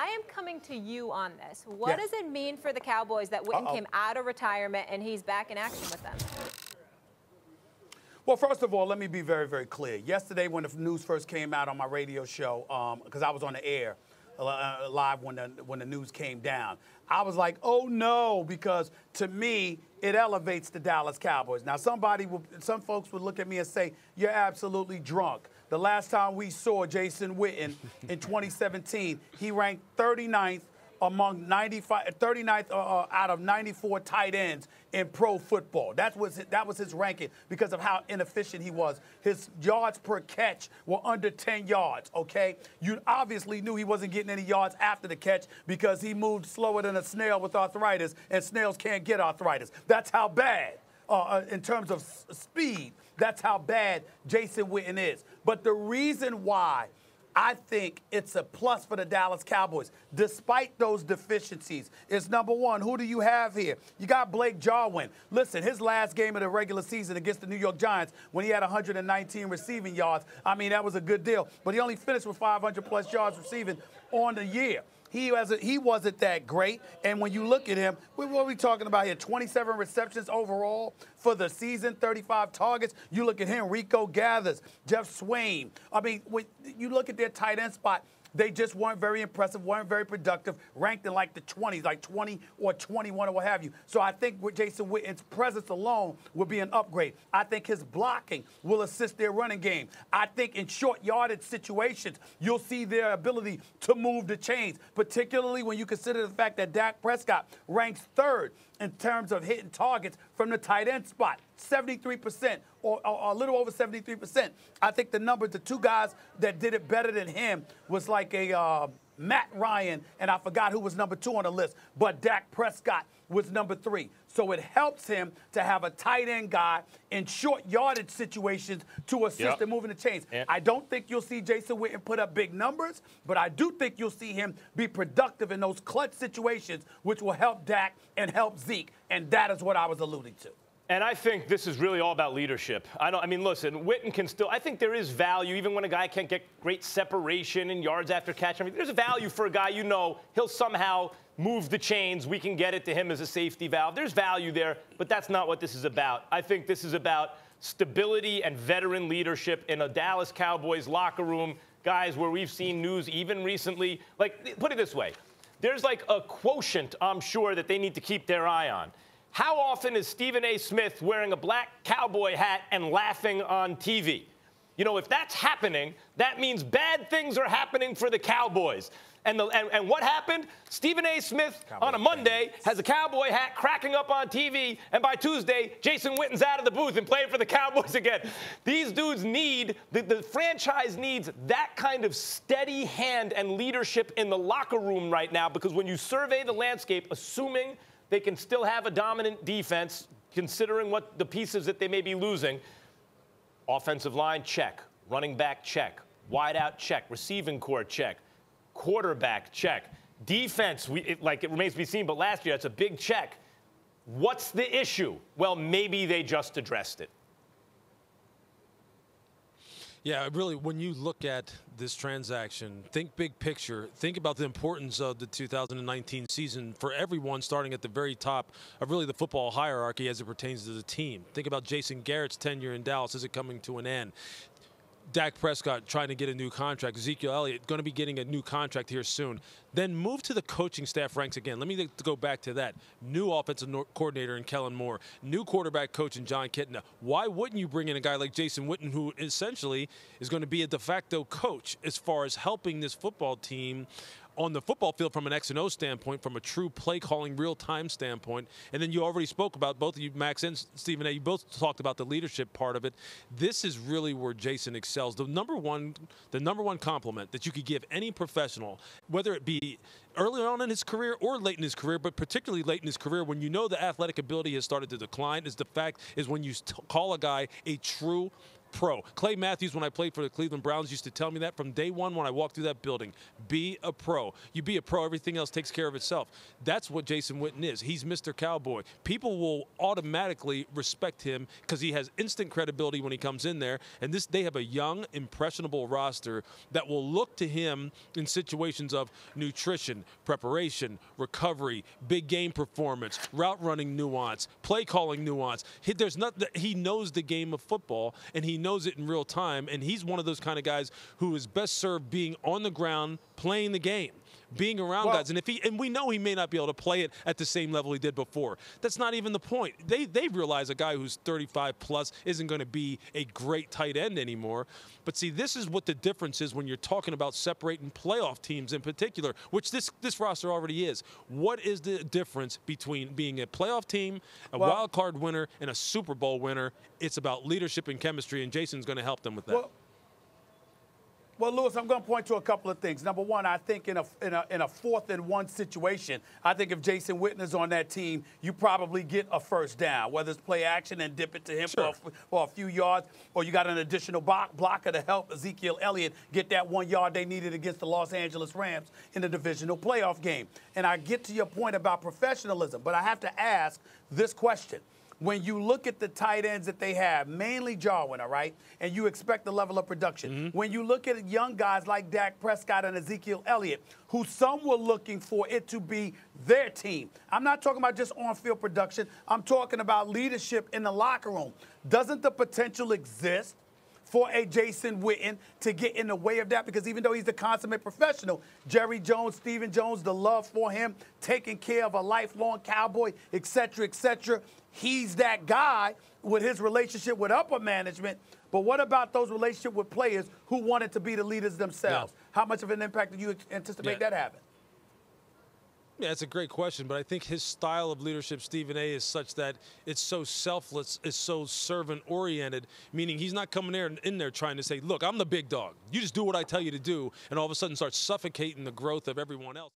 I am coming to you on this. What does it mean for the Cowboys that Witten Uh-oh. came out of retirement and he's back in action with them? Well, first of all, let me be very, very clear. Yesterday, when the news first came out on my radio show, because I was on the air uh, live when the when the news came down, I was like, "Oh no," because to me, it elevates the Dallas Cowboys. Now, somebody, will, some folks would look at me and say, "You're absolutely drunk." The last time we saw Jason Witten in 2017, he ranked 39th among 95, 39th uh, uh, out of 94 tight ends in pro football. That was his, that was his ranking because of how inefficient he was. His yards per catch were under 10 yards. Okay, you obviously knew he wasn't getting any yards after the catch because he moved slower than a snail with arthritis, and snails can't get arthritis. That's how bad. Uh, uh, in terms of speed, that's how bad Jason Witten is. But the reason why I think it's a plus for the Dallas Cowboys, despite those deficiencies. Is number one, who do you have here? You got Blake Jarwin. Listen, his last game of the regular season against the New York Giants, when he had 119 receiving yards, I mean, that was a good deal. But he only finished with 500 plus yards receiving on the year. He wasn't, he wasn't that great. And when you look at him, what are we talking about here? 27 receptions overall for the season, 35 targets. You look at him, Rico Gathers, Geoff Swaim. I mean, when you look at their tight end spot, they just weren't very impressive, weren't very productive, ranked in like the 20s, like 20 or 21 or what have you. So I think with Jason Witten's presence alone will be an upgrade. I think his blocking will assist their running game. I think in short yardage situations, you'll see their ability to move the chains, particularly when you consider the fact that Dak Prescott ranks third in terms of hitting targets from the tight end spot. 73% or, or a little over 73%. I think the number, the two guys that did it better than him was like a uh, Matt Ryan, and I forgot who was number two on the list, but Dak Prescott was number three. So it helps him to have a tight end guy in short yardage situations to assist Yep. in moving the chains. And- I don't think you'll see Jason Witten put up big numbers, but I do think you'll see him be productive in those clutch situations, which will help Dak and help Zeke. And that is what I was alluding to. And I think this is really all about leadership. I don't. I mean, listen, Witten can still. I think there is value, even when a guy can't get great separation and yards after catch. I mean, there's a value for a guy you know he'll somehow move the chains. We can get it to him as a safety valve. There's value there, but that's not what this is about. I think this is about stability and veteran leadership in a Dallas Cowboys locker room, guys, where we've seen news even recently. Like, put it this way. There's like a quotient, I'm sure, that they need to keep their eye on. How often is Stephen A. Smith wearing a black cowboy hat and laughing on TV? You know, if that's happening, that means bad things are happening for the Cowboys. And, the, and, and what happened? Stephen A. Smith on a Monday has a cowboy hat cracking up on TV, and by Tuesday, Jason Witten's out of the booth and playing for the Cowboys again. These dudes need, the, the franchise needs that kind of steady hand and leadership in the locker room right now because when you survey the landscape, assuming they can still have a dominant defense, considering what the pieces that they may be losing, Offensive line, check. Running back, check. Wide out, check. Receiving corps, check. Quarterback, check. Defense, we, it, like it remains to be seen, but last year, that's a big check. What's the issue? Well, maybe they just addressed it. Yeah, really, when you look at this transaction, think big picture. Think about the importance of the 2019 season for everyone, starting at the very top of really the football hierarchy as it pertains to the team. Think about Jason Garrett's tenure in Dallas. Is it coming to an end? Dak Prescott trying to get a new contract. Ezekiel Elliott going to be getting a new contract here soon. Then move to the coaching staff ranks again. Let me go back to that. New offensive coordinator in Kellen Moore. New quarterback coach in Jon Kitna. Why wouldn't you bring in a guy like Jason Witten, who essentially is going to be a de facto coach as far as helping this football team on the football field from an X and O standpoint, from a true play calling, real time standpoint. And then you already spoke about both of you, Max and Stephen A. You both talked about the leadership part of it. This is really where Jason excels. The number one, the number one compliment that you could give any professional, whether it be early on in his career or late in his career, but particularly late in his career, when you know the athletic ability has started to decline, is the fact is when you call a guy a true pro. Clay Matthews, when I played for the Cleveland Browns, used to tell me that from day one when I walked through that building. Be a pro. You be a pro, everything else takes care of itself. That's what Jason Witten is. He's Mr. Cowboy. People will automatically respect him because he has instant credibility when he comes in there. And this they have a young, impressionable roster that will look to him in situations of nutrition, preparation, recovery, big game performance, route running nuance, play calling nuance. He, there's not he knows the game of football and he knows it in real time. And he's one of those kind of guys who is best served being on the ground playing the game being around well, guys. And if he and we know he may not be able to play it at the same level he did before. That's not even the point. They they realize a guy who's 35 plus isn't going to be a great tight end anymore. But see, this is what the difference is when you're talking about separating playoff teams in particular, which this this roster already is. What is the difference between being a playoff team, a well, wild card winner, and a Super Bowl winner? It's about leadership and chemistry, and Jason's going to help them with that. Well, well, Louis, I'm going to point to a couple of things. Number one, I think in a, in a, in a fourth and one situation, I think if Jason Witten is on that team, you probably get a first down, whether it's play action and dip it to him sure. for, a, for, a, few yards, or you got an additional block, blocker to help Ezekiel Elliott get that one yard they needed against the Los Angeles Rams in the divisional playoff game. And I get to your point about professionalism, but I have to ask this question when you look at the tight ends that they have, mainly Jarwin, all right, and you expect the level of production. Mm-hmm. When you look at young guys like Dak Prescott and Ezekiel Elliott, who some were looking for it to be their team. I'm not talking about just on field production, I'm talking about leadership in the locker room. Doesn't the potential exist? For a Jason Witten to get in the way of that because even though he's a consummate professional, Jerry Jones, Stephen Jones, the love for him, taking care of a lifelong cowboy, etc., etc., he's that guy with his relationship with upper management. But what about those relationships with players who wanted to be the leaders themselves? Yeah. How much of an impact do you anticipate yeah. that having? Yeah, a great question, but I think his style of leadership, Stephen A, is such that it's so selfless, it's so servant oriented, meaning he's not coming there in there trying to say, look, I'm the big dog. You just do what I tell you to do, and all of a sudden start suffocating the growth of everyone else.